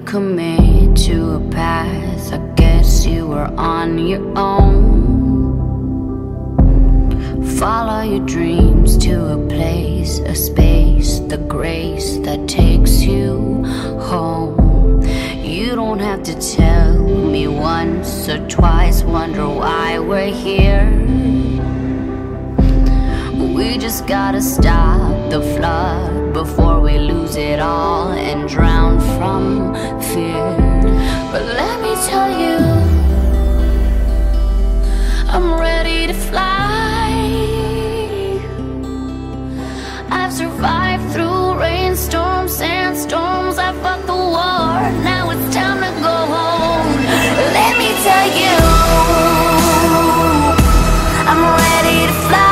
commit to a path, I guess you were on your own. Follow your dreams to a place, a space, the grace that takes you home. You don't have to tell me once or twice, wonder why we're here. We just gotta stop the flood before we lose it all and drown I've survived through rainstorms, sandstorms, I fought the war. Now it's time to go home. Let me tell you, I'm ready to fly.